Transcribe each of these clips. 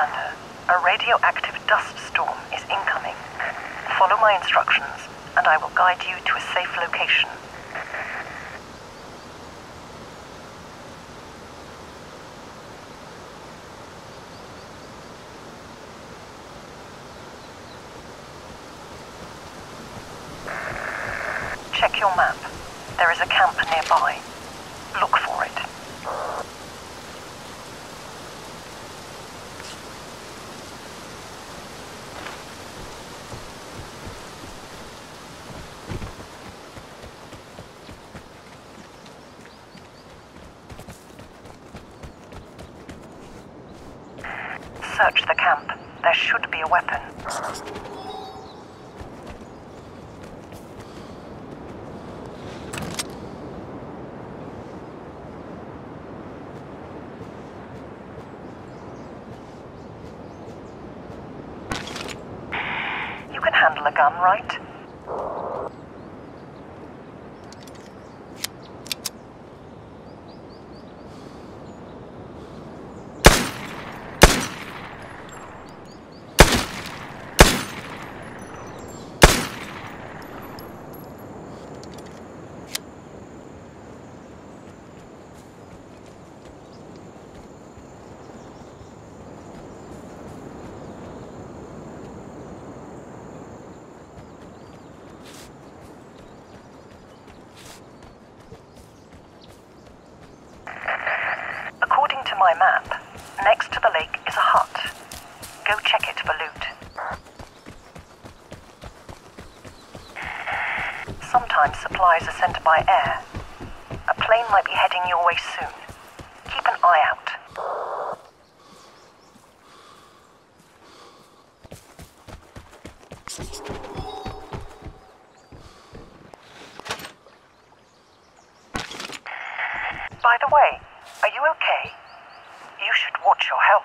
Outlander, a radioactive dust storm is incoming. Follow my instructions, and I will guide you to a safe location. Check your map. There is a camp nearby. Look for it. Search the camp. There should be a weapon. You can handle a gun, right? According to my map, next to the lake is a hut. Go check it for loot. Sometimes supplies are sent by air. A plane might be heading your way soon. Keep an eye out. By the way, are you okay? You should watch your health.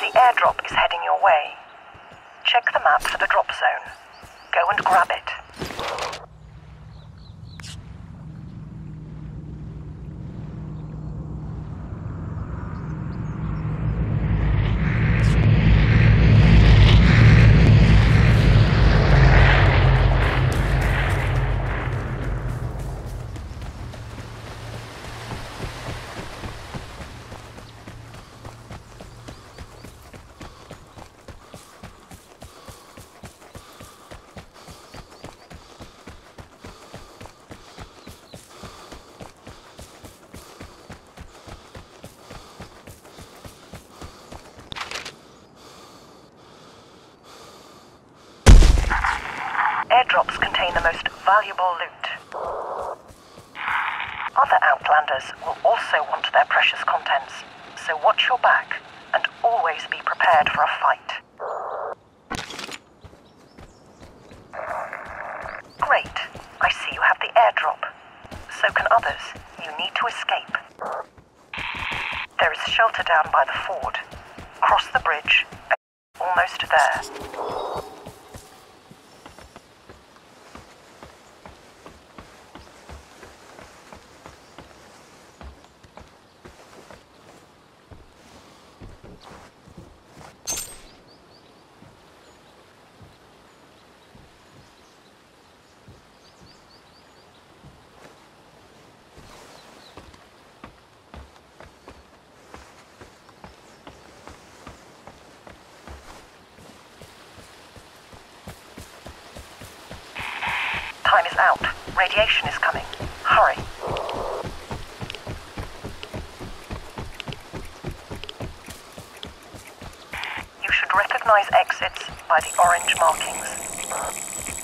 The airdrop is heading your way. Check the map for the drop zone. Go and grab it. Airdrops contain the most valuable loot. Other Outlanders will also want their precious contents, so watch your back and always be prepared for a fight. Great. I see you have the airdrop. So can others. You need to escape. There is shelter down by the ford. Cross the bridge. Almost there. Time is out. Radiation is coming. Hurry. You should recognize exits by the orange markings.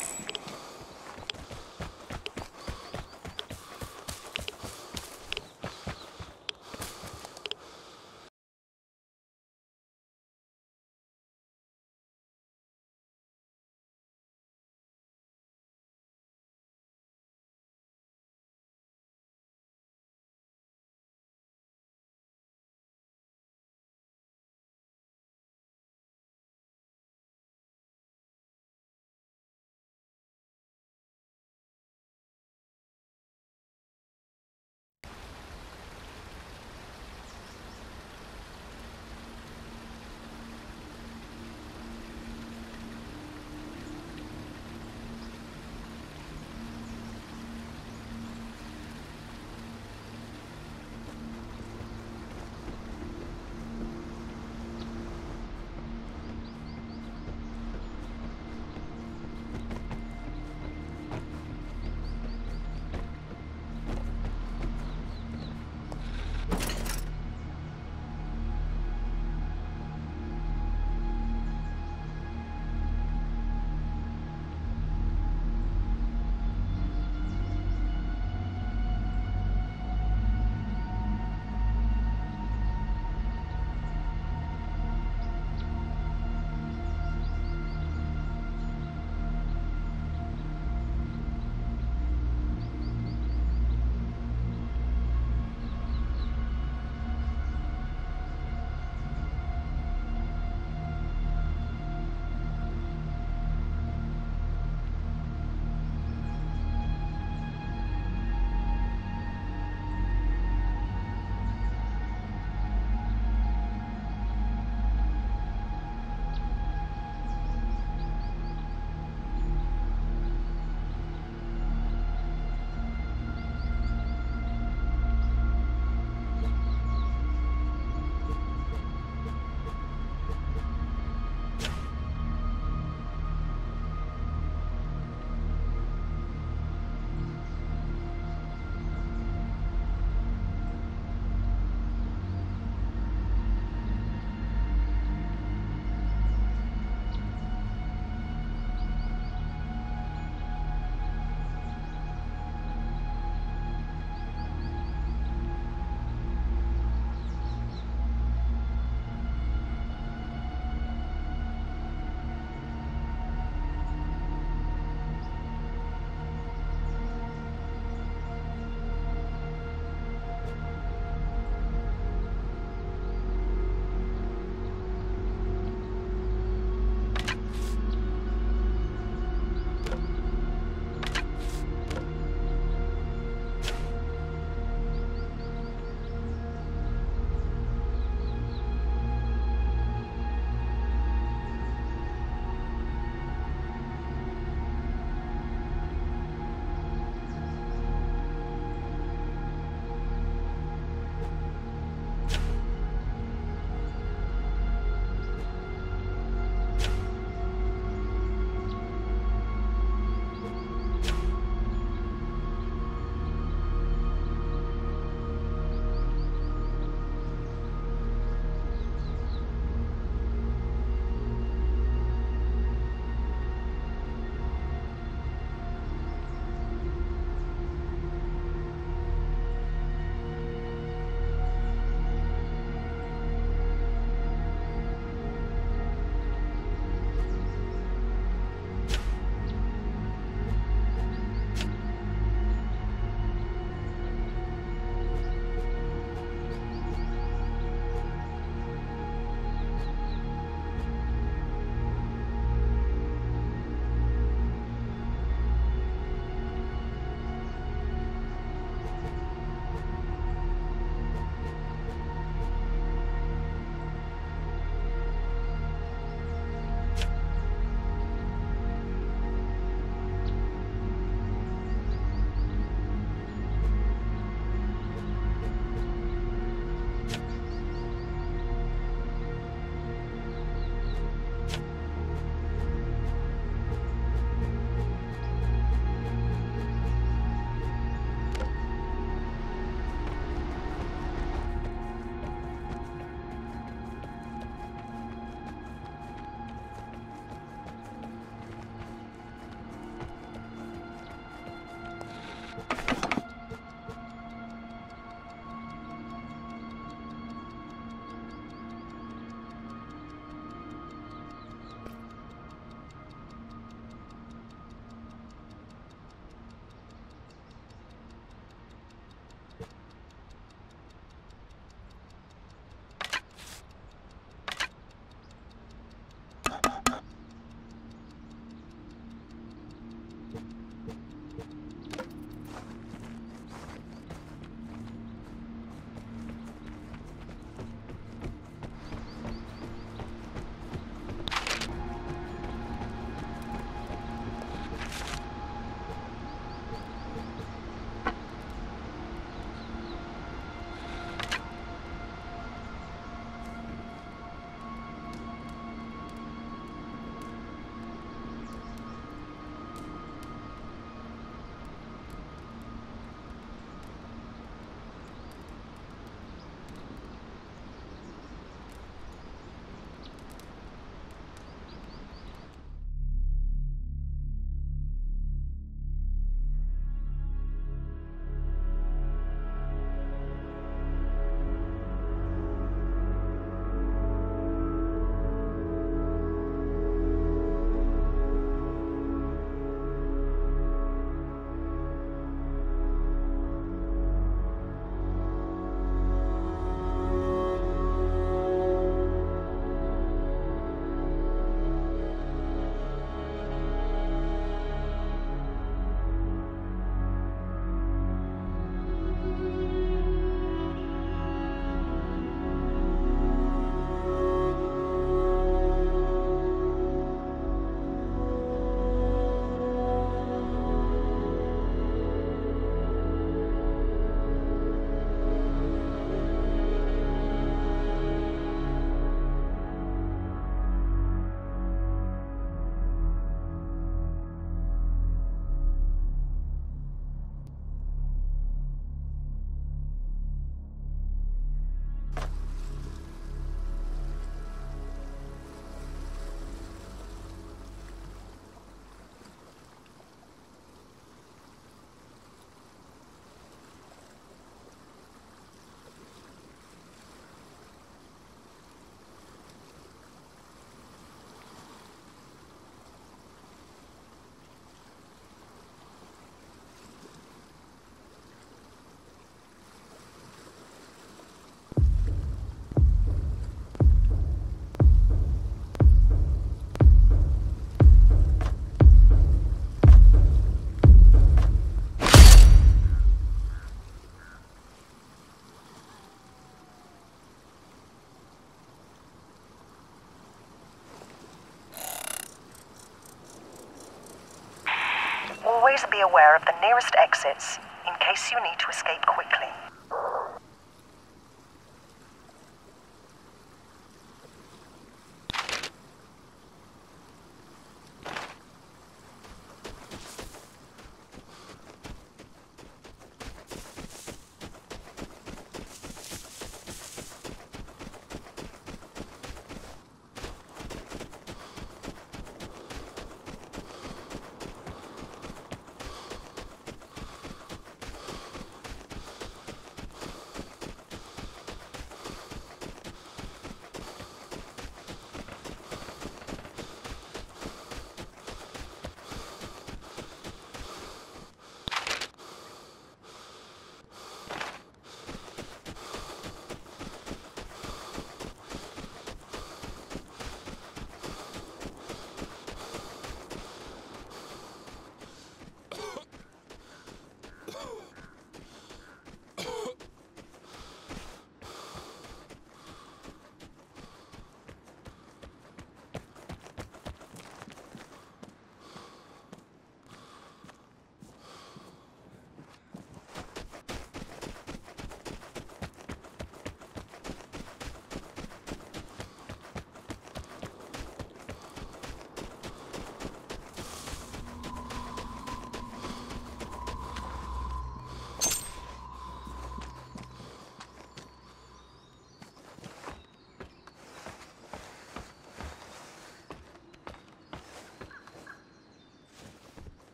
Be aware of the nearest exits in case you need to escape quickly.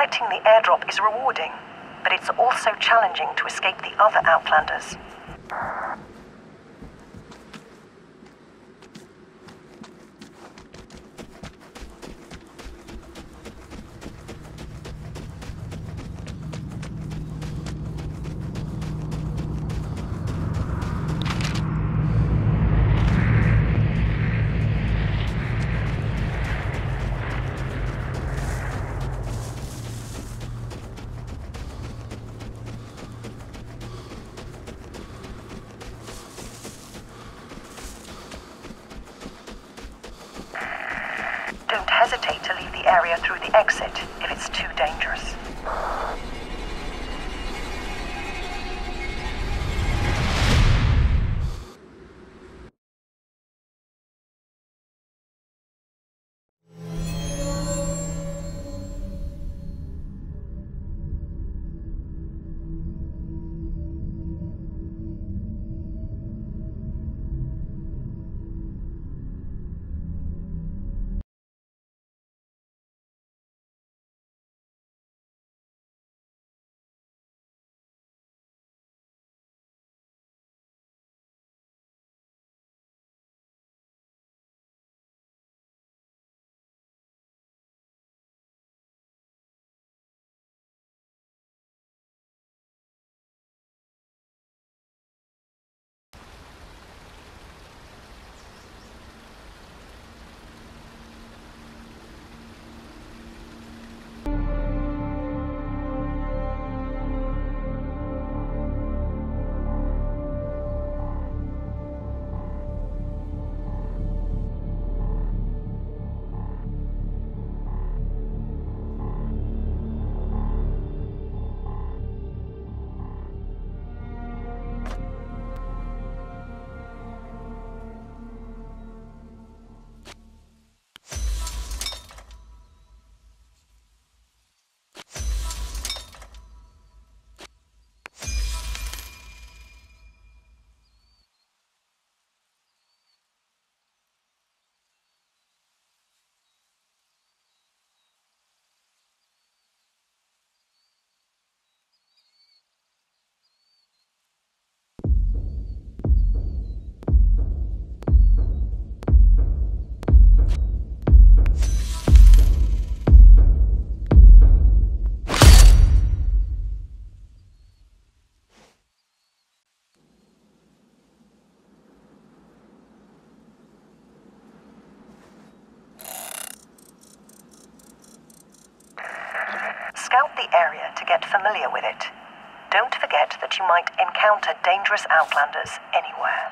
Collecting the airdrop is rewarding, but it's also challenging to escape the other Outlanders. Exit if it's too dangerous. Familiar with it. Don't forget that you might encounter dangerous Outlanders anywhere.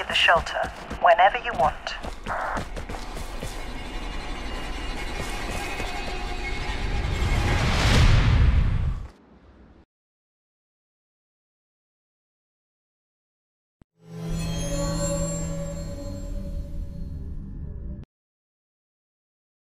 Of the shelter whenever you want.